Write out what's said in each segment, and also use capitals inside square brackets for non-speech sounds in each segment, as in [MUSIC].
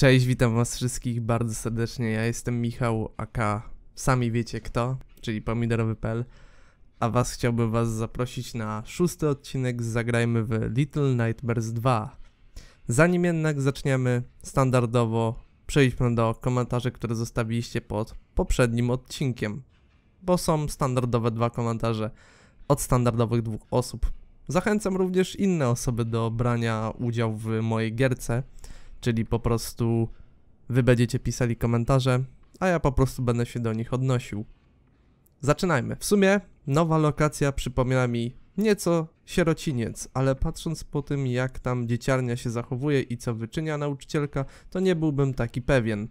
Cześć, witam was wszystkich bardzo serdecznie. Ja jestem Michał, aka sami wiecie kto, czyli pomidorowy.pl, a was chciałbym was zaprosić na szósty odcinek z Zagrajmy w Little Nightmares 2. Zanim jednak zaczniemy, standardowo przejdźmy do komentarzy, które zostawiliście pod poprzednim odcinkiem, bo są standardowe dwa komentarze od standardowych dwóch osób. Zachęcam również inne osoby do brania udziału w mojej gierce, czyli po prostu wy będziecie pisali komentarze, a ja po prostu będę się do nich odnosił. Zaczynajmy. W sumie nowa lokacja przypomina mi nieco sierociniec, ale patrząc po tym, jak tam dzieciarnia się zachowuje i co wyczynia nauczycielka, to nie byłbym taki pewien.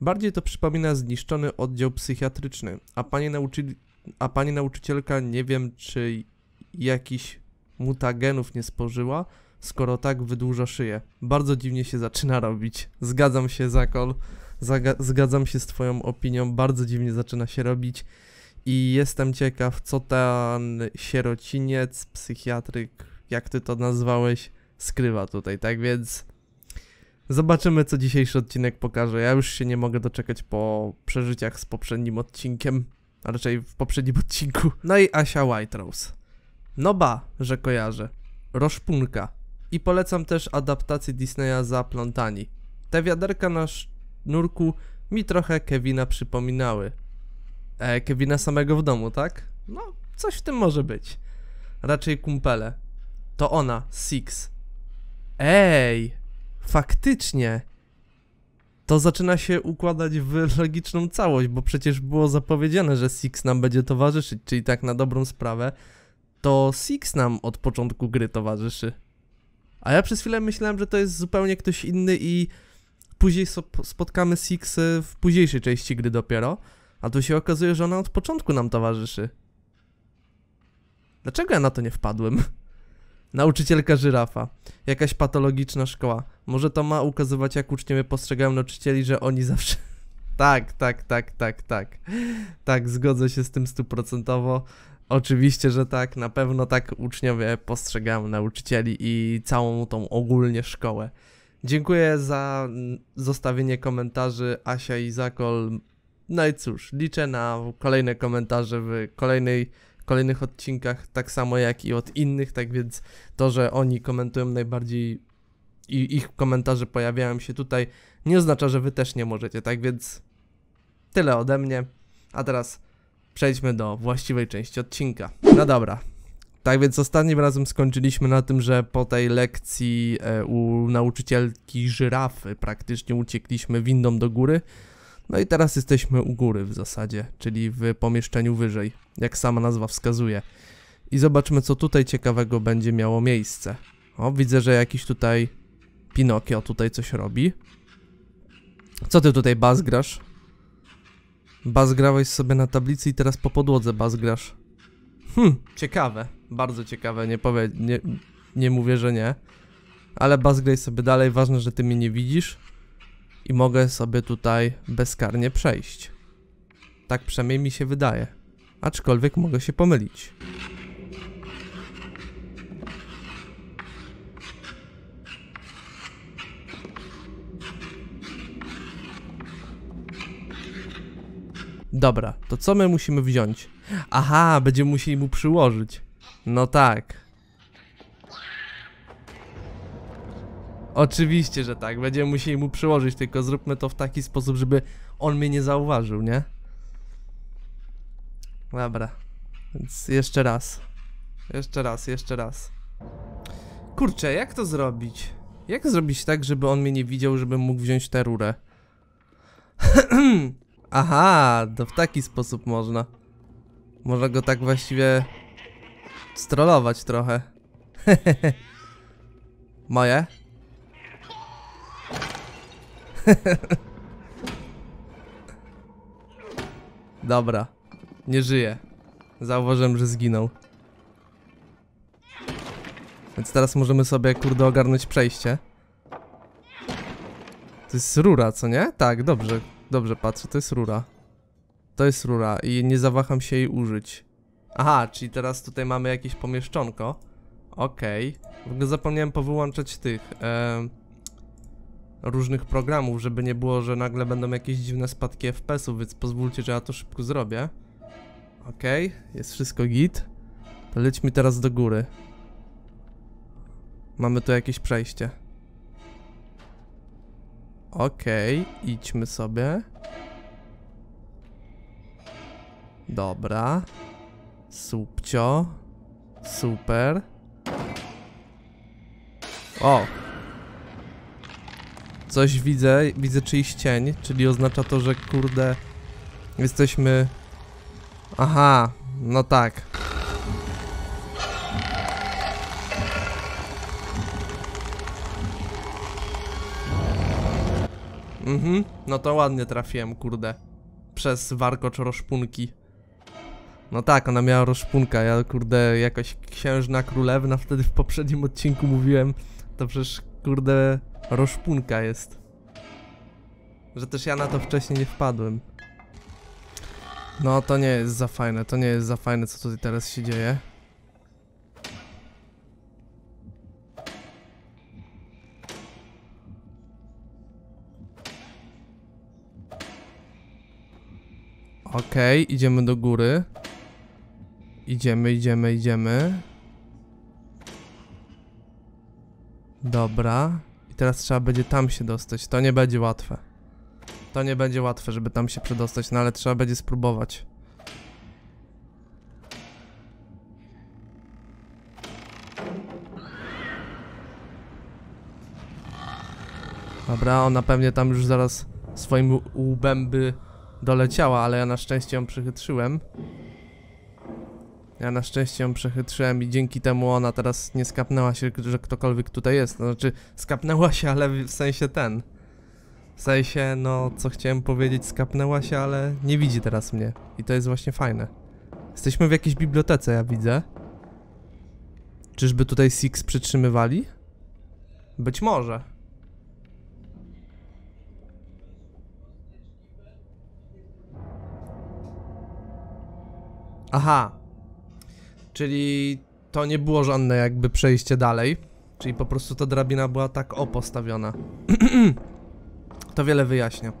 Bardziej to przypomina zniszczony oddział psychiatryczny, a pani, nauczy... a pani nauczycielka nie wiem, czy jakiś mutagenów nie spożyła, skoro tak wydłuża szyję. Bardzo dziwnie się zaczyna robić. Zgadzam się, Zakol. Zaga zgadzam się z twoją opinią. Bardzo dziwnie zaczyna się robić. I jestem ciekaw, co ten sierociniec, psychiatryk, jak ty to nazwałeś, skrywa tutaj. Tak więc zobaczymy, co dzisiejszy odcinek pokaże. Ja już się nie mogę doczekać po przeżyciach z poprzednim odcinkiem. A raczej w poprzednim odcinku. No i Asia White Rose. No ba, że kojarzę. Roszpunka. I polecam też adaptację Disneya Zaplątani. Te wiaderka na sznurku mi trochę Kevina przypominały. E, Kevina samego w domu, tak? No, coś w tym może być. Raczej kumpele. To ona, Six. Ej, faktycznie. To zaczyna się układać w logiczną całość, bo przecież było zapowiedziane, że Six nam będzie towarzyszyć, czyli tak na dobrą sprawę, to Six nam od początku gry towarzyszy. A ja przez chwilę myślałem, że to jest zupełnie ktoś inny i później spotkamy Six w późniejszej części gry dopiero, a tu się okazuje, że ona od początku nam towarzyszy. Dlaczego ja na to nie wpadłem? [LAUGHS] Nauczycielka żyrafa. Jakaś patologiczna szkoła. Może to ma ukazywać, jak uczniowie postrzegają nauczycieli, że oni zawsze... [LAUGHS] tak, tak, tak, tak, tak. Tak, zgodzę się z tym stuprocentowo. Oczywiście, że tak, na pewno tak uczniowie postrzegają nauczycieli i całą tą ogólnie szkołę. Dziękuję za zostawienie komentarzy Asia i Zakol. No i cóż, liczę na kolejne komentarze w kolejnej, kolejnych odcinkach, tak samo jak i od innych, tak więc to, że oni komentują najbardziej i ich komentarze pojawiają się tutaj, nie oznacza, że wy też nie możecie, tak więc tyle ode mnie. A teraz przejdźmy do właściwej części odcinka. No dobra. Tak więc ostatnim razem skończyliśmy na tym, że po tej lekcji e, u nauczycielki żyrafy praktycznie uciekliśmy windą do góry. No i teraz jesteśmy u góry w zasadzie, czyli w pomieszczeniu wyżej, jak sama nazwa wskazuje. I zobaczmy, co tutaj ciekawego będzie miało miejsce. O, widzę, że jakiś tutaj Pinokio tutaj coś robi. Co ty tutaj bazgrasz? Baz grałeś sobie na tablicy i teraz po podłodze baz grasz. Hm, ciekawe. Bardzo ciekawe, nie powie... Nie, nie mówię, że nie. Ale baz graj sobie dalej, ważne, że ty mnie nie widzisz. I mogę sobie tutaj bezkarnie przejść. Tak przynajmniej mi się wydaje. Aczkolwiek mogę się pomylić. Dobra, to co my musimy wziąć? Aha, będziemy musieli mu przyłożyć. No tak. Oczywiście, że tak. Będziemy musieli mu przyłożyć, tylko zróbmy to w taki sposób, żeby on mnie nie zauważył, nie? Dobra. Więc jeszcze raz. Jeszcze raz, jeszcze raz. Kurczę, jak to zrobić? Jak zrobić tak, żeby on mnie nie widział, żebym mógł wziąć tę rurę? [CLEARS THROAT] Aha, to w taki sposób można. Można go tak właściwie strollować trochę. [LAUGHS] Moje? [LAUGHS] Dobra. Nie żyje. Zauważyłem, że zginął. Więc teraz możemy sobie, kurde, ogarnąć przejście. To jest rura, co nie? Tak, dobrze. Dobrze patrzę, to jest rura. To jest rura i nie zawaham się jej użyć. Aha, czyli teraz tutaj mamy jakieś pomieszczonko. Okej. Okay. W ogóle zapomniałem powyłączać tych. E, różnych programów, żeby nie było, że nagle będą jakieś dziwne spadki FPS-ów, więc pozwólcie, że ja to szybko zrobię. Okej, jest wszystko git. To lećmy teraz do góry. Mamy tu jakieś przejście. Okej, idźmy sobie. Dobra. Subcio. Super. O! Coś widzę, widzę czyjś cień, czyli oznacza to, że kurde jesteśmy... Aha, no tak. Mhm, no to ładnie trafiłem, kurde. Przez warkocz roszpunki. No tak, ona miała roszpunka, ja kurde, jakoś księżna królewna, wtedy w poprzednim odcinku mówiłem, to przecież kurde roszpunka jest. Że też ja na to wcześniej nie wpadłem. No to nie jest za fajne, to nie jest za fajne co tutaj teraz się dzieje. Okej, idziemy do góry. Idziemy, idziemy, idziemy. Dobra. I teraz trzeba będzie tam się dostać. To nie będzie łatwe. To nie będzie łatwe, żeby tam się przedostać, no ale trzeba będzie spróbować. Dobra, ona pewnie tam już zaraz swoim łbem by doleciała, ale ja na szczęście ją przychytrzyłem. Ja na szczęście ją przechytrzyłem i dzięki temu ona teraz nie skapnęła się, że ktokolwiek tutaj jest. Znaczy, skapnęła się, ale w sensie ten. W sensie, no, co chciałem powiedzieć, skapnęła się, ale nie widzi teraz mnie. I to jest właśnie fajne. Jesteśmy w jakiejś bibliotece, ja widzę. Czyżby tutaj Six przytrzymywali? Być może. Aha, Czyli to nie było żadne jakby przejście dalej. Czyli po prostu ta drabina była tak o postawiona. [CLEARS THROAT] to wiele wyjaśnia.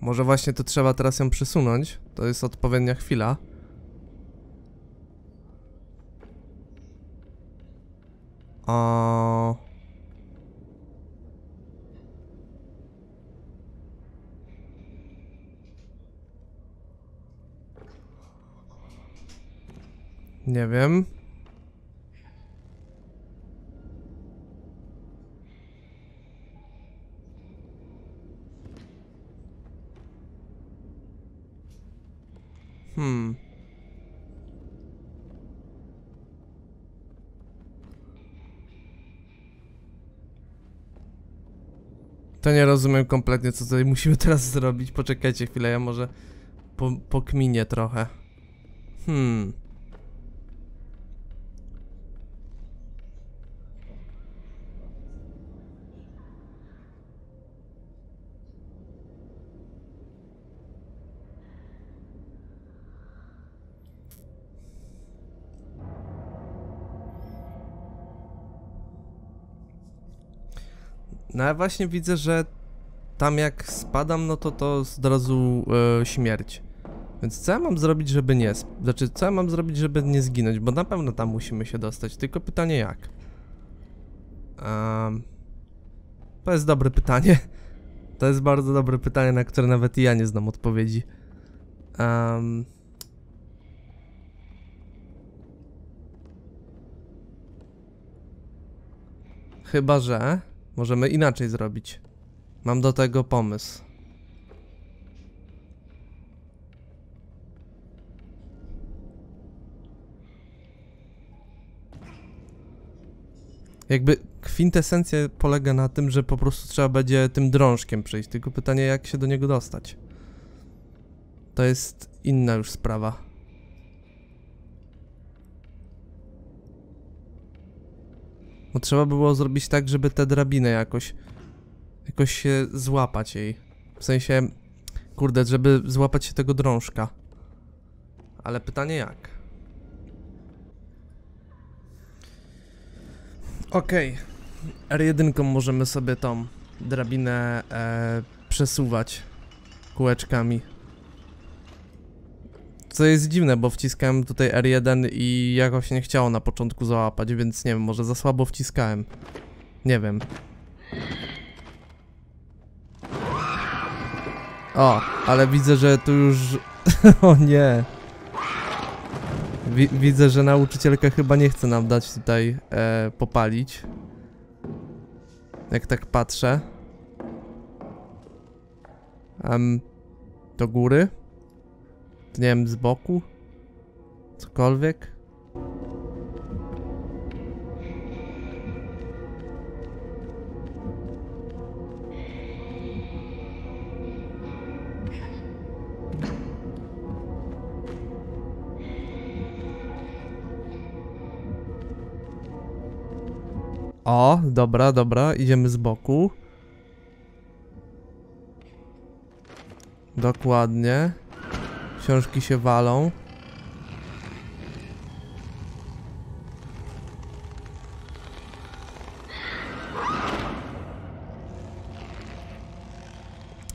Może właśnie to trzeba teraz ją przesunąć. To jest odpowiednia chwila. O. Nie wiem. Hmm. To nie rozumiem kompletnie, co tutaj musimy teraz zrobić. Poczekajcie chwilę, ja może po, pokminię trochę. Hmm. No ja właśnie widzę, że tam jak spadam, no to to od razu e, śmierć. Więc co ja mam zrobić, żeby nie... Znaczy, co ja mam zrobić, żeby nie zginąć? Bo na pewno tam musimy się dostać, tylko pytanie jak? Um, to jest dobre pytanie. [LAUGHS] To jest bardzo dobre pytanie, na które nawet ja nie znam odpowiedzi. Um, chyba, że... Możemy inaczej zrobić. Mam do tego pomysł. Jakby kwintesencja polega na tym, że po prostu trzeba będzie tym drążkiem przejść, tylko pytanie jak się do niego dostać. To jest inna już sprawa. Bo trzeba było zrobić tak, żeby tę drabinę jakoś... Jakoś się złapać jej. W sensie... Kurde, żeby złapać się tego drążka. Ale pytanie jak? Okej. R1 możemy sobie tą drabinę e, przesuwać kółeczkami. Co jest dziwne, bo wciskałem tutaj R1 i jakoś nie chciało na początku załapać, więc nie wiem, może za słabo wciskałem. Nie wiem. O, ale widzę, że tu już... [LAUGHS] o nie. Wi widzę, że nauczycielka chyba nie chce nam dać tutaj e, popalić. Jak tak patrzę. Um, do góry? Nie wiem, z boku? Cokolwiek? O, dobra, dobra, idziemy z boku. Dokładnie. Książki się walą.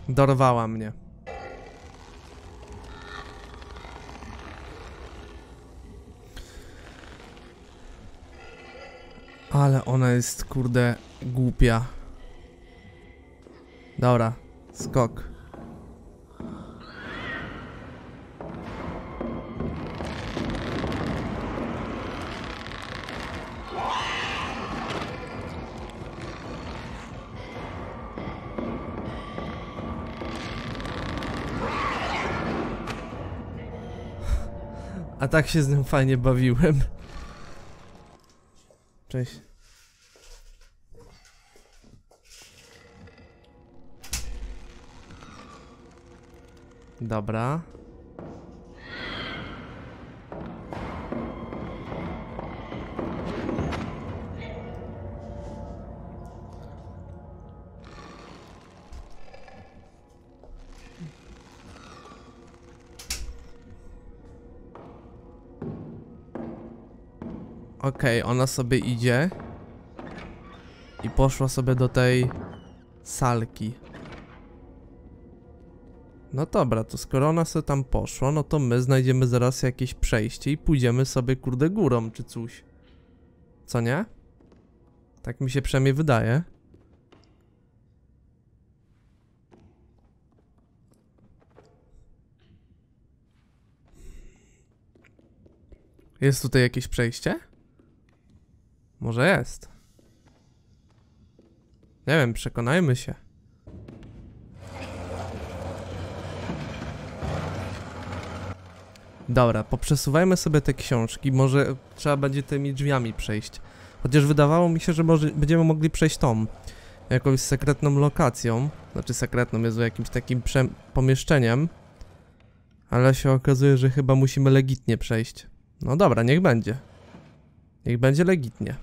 Dorwała mnie. Ale ona jest, kurde, głupia. Dobra, skok. A tak się z nią fajnie bawiłem. Cześć. Dobra. Okej, ona sobie idzie. I poszła sobie do tej salki. No dobra, to skoro ona sobie tam poszła, no to my znajdziemy zaraz jakieś przejście i pójdziemy sobie kurde górą czy coś. Co nie? Tak mi się przynajmniej wydaje. Jest tutaj jakieś przejście? Może jest. Nie wiem, przekonajmy się. Dobra, poprzesuwajmy sobie te książki. Może trzeba będzie tymi drzwiami przejść. Chociaż wydawało mi się, że może będziemy mogli przejść tą jakąś sekretną lokacją. Znaczy sekretną, jest jakimś takim pomieszczeniem. Ale się okazuje, że chyba musimy legitnie przejść. No dobra, niech będzie. Niech będzie legitnie.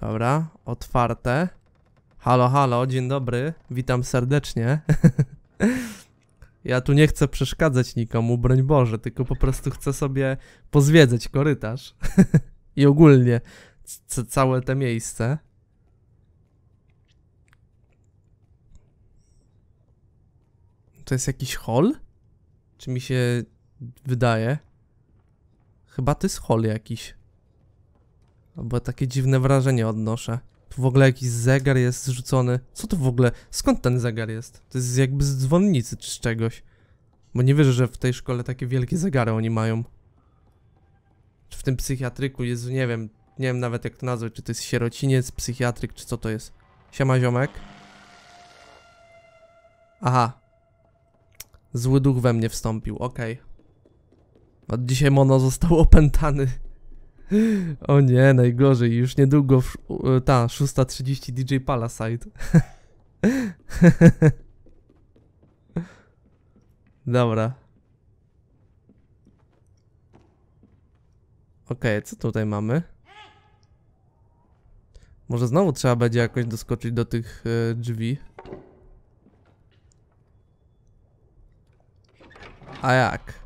Dobra, otwarte. Halo, halo, dzień dobry. Witam serdecznie. [LAUGHS] ja tu nie chcę przeszkadzać nikomu, broń Boże, tylko po prostu chcę sobie pozwiedzać korytarz. [LAUGHS] I ogólnie całe te miejsce. To jest jakiś hall? Czy mi się wydaje? Chyba to jest hall jakiś. Bo takie dziwne wrażenie odnoszę. Tu w ogóle jakiś zegar jest zrzucony. Co to w ogóle? Skąd ten zegar jest? To jest jakby z dzwonnicy czy z czegoś. Bo nie wierzę, że w tej szkole takie wielkie zegary oni mają. Czy w tym psychiatryku jest, nie wiem, nie wiem nawet jak to nazwać, czy to jest sierociniec, psychiatryk, czy co to jest. Siema ziomek. Aha. Zły duch we mnie wstąpił, okej. Od dzisiaj Mono został opętany. O nie, najgorzej. Już niedługo w, ta 6.30 DJ Palasite. [LAUGHS] Dobra. Okej, co tutaj mamy? Może znowu trzeba będzie jakoś doskoczyć do tych e, drzwi. A jak?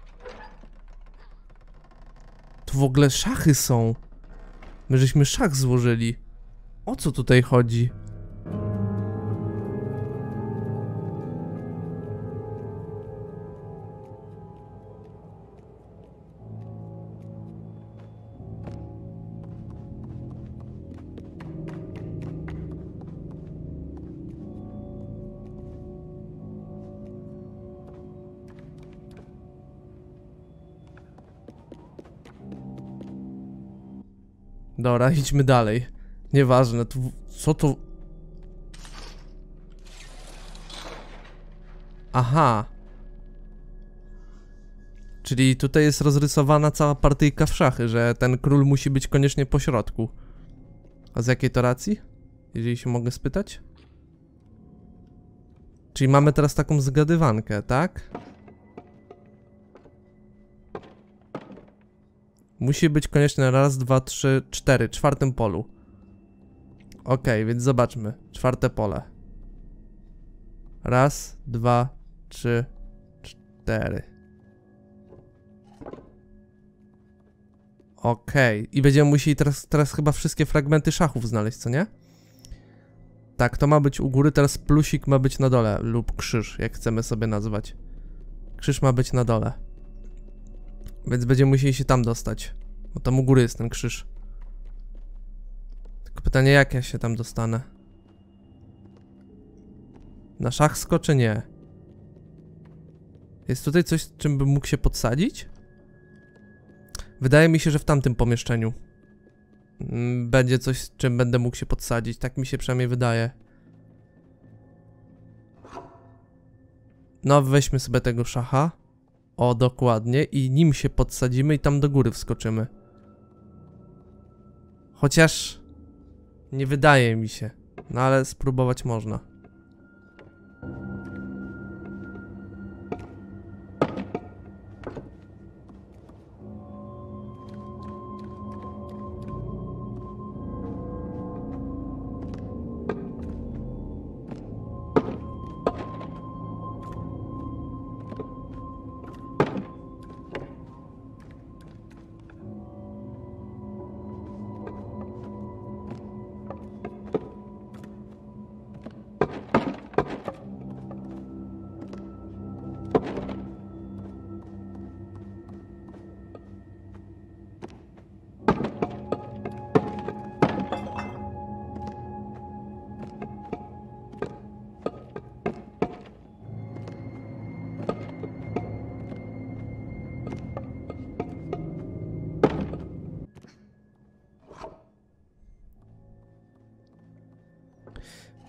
Tu w ogóle szachy są. My żeśmy szach złożyli. O co tutaj chodzi? Dobra, [LAUGHS] idźmy dalej. Nieważne, tu... Co to... Aha. Czyli tutaj jest rozrysowana cała partyjka w szachy, że ten król musi być koniecznie po środku. A z jakiej to racji? Jeżeli się mogę spytać? Czyli mamy teraz taką zgadywankę, tak? Musi być koniecznie raz, dwa, trzy, cztery, czwartym polu. Okej, więc zobaczmy. Czwarte pole. Raz, dwa, trzy, cztery. Okej, i będziemy musieli teraz, teraz chyba wszystkie fragmenty szachów znaleźć, co nie? Tak, to ma być u góry, teraz plusik ma być na dole, lub krzyż, jak chcemy sobie nazwać. Krzyż ma być na dole. Więc będziemy musieli się tam dostać. Bo tam u góry jest ten krzyż. Tylko pytanie, jak ja się tam dostanę? Na szach skoczę? Nie. Jest tutaj coś, czym bym mógł się podsadzić? Wydaje mi się, że w tamtym pomieszczeniu mm, będzie coś, czym będę mógł się podsadzić. Tak mi się przynajmniej wydaje. No, weźmy sobie tego szacha. O, dokładnie. I nim się podsadzimy i tam do góry wskoczymy. Chociaż... Nie wydaje mi się. No ale spróbować można.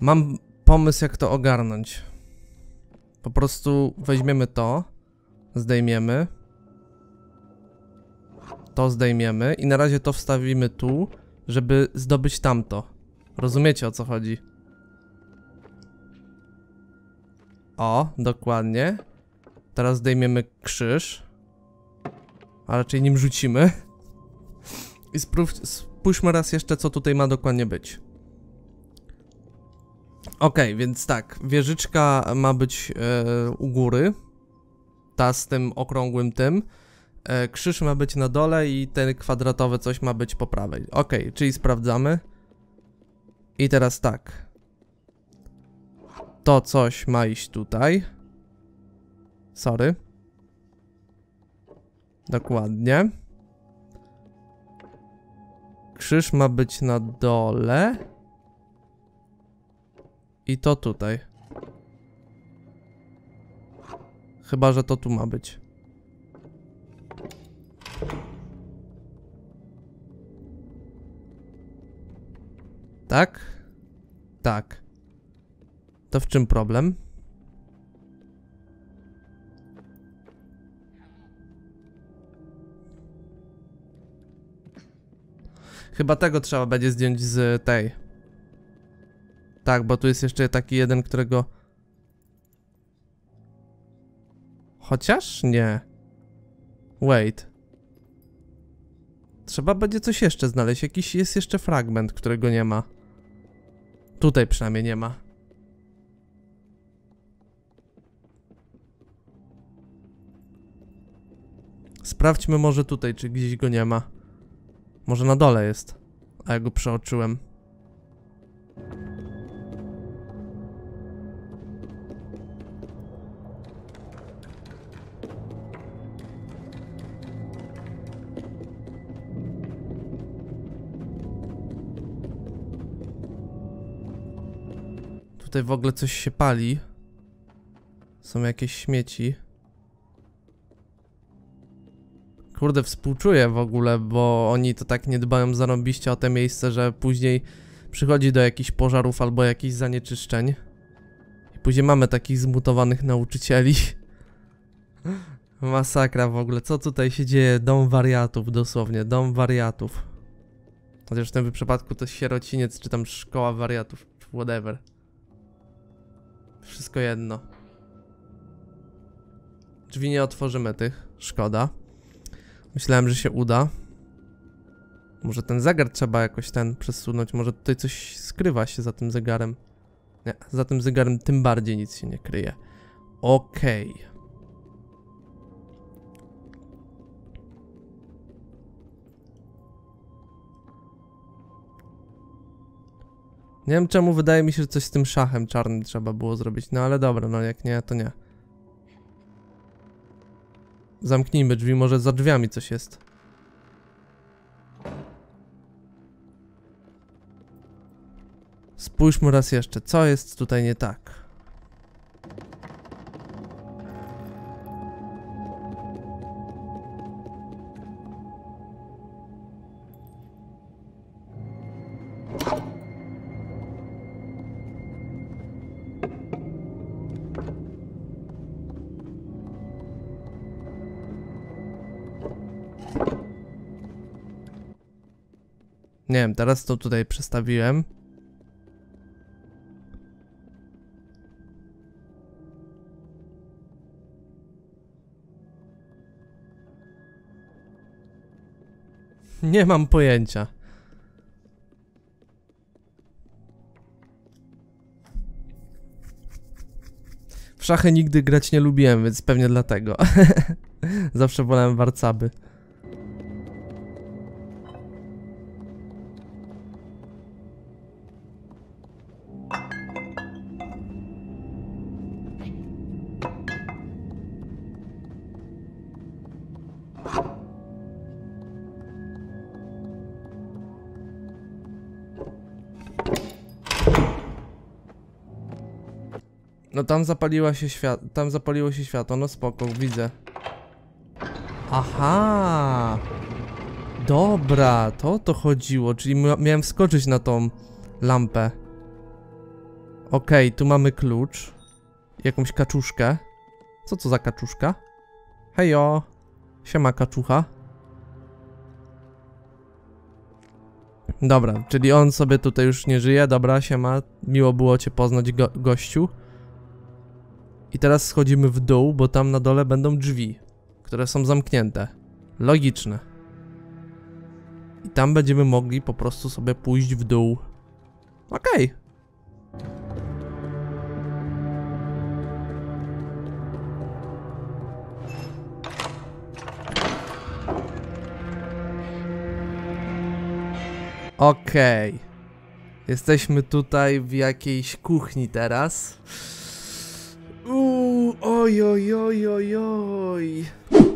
Mam pomysł, jak to ogarnąć. Prostu weźmiemy to, zdejmiemy. To zdejmiemy i na razie to wstawimy tu, żeby zdobyć tamto. Rozumiecie o co chodzi? O, dokładnie. Teraz zdejmiemy krzyż. A raczej nim rzucimy. I spójrzmy raz jeszcze, co tutaj ma dokładnie być. Okej, okay, więc tak, wieżyczka ma być e, u góry, ta z tym okrągłym tym, e, krzyż ma być na dole i ten kwadratowe coś ma być po prawej. Okej, okay, czyli sprawdzamy. I teraz tak. To coś ma iść tutaj. Sorry. Dokładnie. Krzyż ma być na dole. I to tutaj. Chyba, że to tu ma być. Tak? Tak. To w czym problem? Chyba tego trzeba będzie zdjąć z tej. Tak, bo tu jest jeszcze taki jeden, którego... Chociaż? Nie. Wait. Trzeba będzie coś jeszcze znaleźć. Jakiś jest jeszcze fragment, którego nie ma. Tutaj przynajmniej nie ma. Sprawdźmy może tutaj, czy gdzieś go nie ma. Może na dole jest. A ja go przeoczyłem. Tutaj w ogóle coś się pali. Są jakieś śmieci. Kurde, współczuję w ogóle, bo oni to tak nie dbają zarąbiście o te miejsce, że później przychodzi do jakichś pożarów albo jakichś zanieczyszczeń. I później mamy takich zmutowanych nauczycieli. [LAUGHS] Masakra w ogóle, co tutaj się dzieje? Dom wariatów, dosłownie, dom wariatów. Chociaż w tym przypadku to sierociniec, czy tam szkoła wariatów, whatever. Wszystko jedno. Drzwi nie otworzymy tych, szkoda. Myślałem, że się uda. Może ten zegar trzeba jakoś ten przesunąć, może tutaj coś skrywa się za tym zegarem. Nie, za tym zegarem tym bardziej nic się nie kryje. Okej. Nie wiem czemu wydaje mi się, że coś z tym szachem czarnym trzeba było zrobić, no ale dobra, no jak nie, to nie. Zamknijmy drzwi, może za drzwiami coś jest. Spójrzmy raz jeszcze, co jest tutaj nie tak. Wiem, teraz to tutaj przestawiłem. Nie mam pojęcia. W szachy nigdy grać nie lubiłem, więc pewnie dlatego. [LAUGHS] Zawsze wolałem warcaby. Tam zapaliła się świat, tam zapaliło się światło, no spoko, widzę. Aha! Dobra, to o to chodziło, czyli mia- miałem wskoczyć na tą lampę. Okej, tu mamy klucz. Jakąś kaczuszkę. Co to za kaczuszka? Hejo! Siema kaczucha. Dobra, czyli on sobie tutaj już nie żyje, dobra, siema. Miło było cię poznać, go gościu. I teraz schodzimy w dół, bo tam na dole będą drzwi, które są zamknięte. Logiczne. I tam będziemy mogli po prostu sobie pójść w dół. Okej. Okej. Jesteśmy tutaj w jakiejś kuchni teraz. Oj, oj, oj, oj, oj.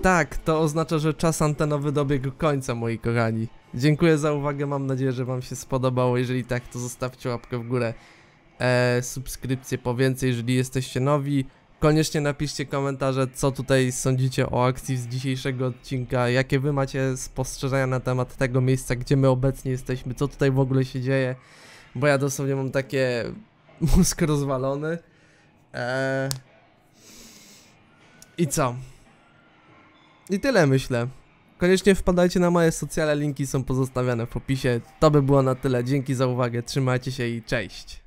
Tak, to oznacza, że czas antenowy dobiegł końca, moi kochani. Dziękuję za uwagę, mam nadzieję, że wam się spodobało. Jeżeli tak, to zostawcie łapkę w górę, e, subskrypcję po więcej, jeżeli jesteście nowi. Koniecznie napiszcie komentarze, co tutaj sądzicie o akcji z dzisiejszego odcinka, jakie wy macie spostrzeżenia na temat tego miejsca, gdzie my obecnie jesteśmy, co tutaj w ogóle się dzieje, bo ja dosłownie mam takie [LAUGHS] mózg rozwalony. Eee... I co? I tyle myślę. Koniecznie wpadajcie na moje socjale, linki są pozostawione w opisie. To by było na tyle. Dzięki za uwagę, trzymajcie się i cześć.